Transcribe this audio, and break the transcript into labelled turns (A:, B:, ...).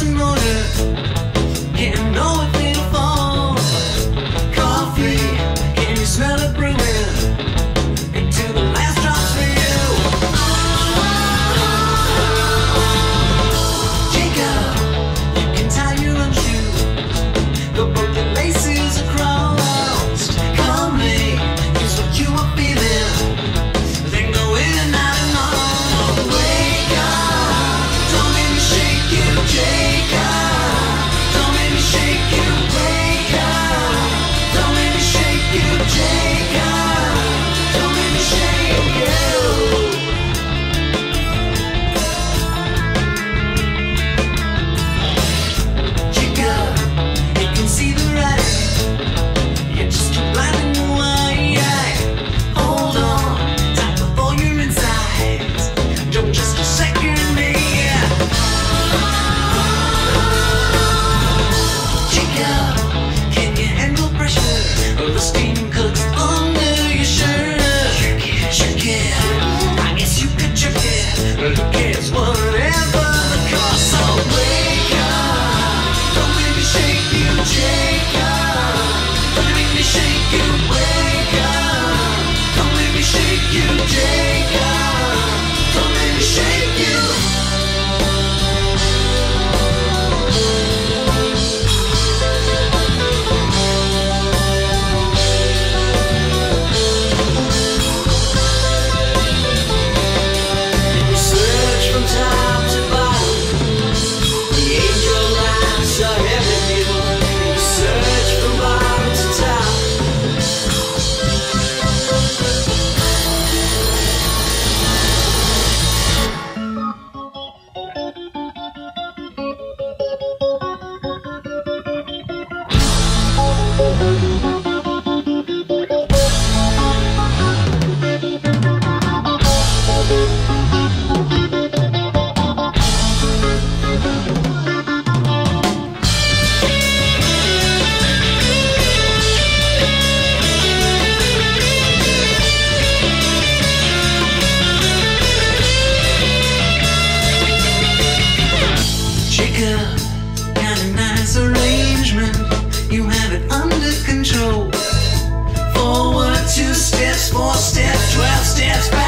A: house Jacob. Don't let me shake you, wake up. Don't let me shake you, Jacob. kind of nice arrangement. You have it under control. Forward two steps, four steps, twelve steps.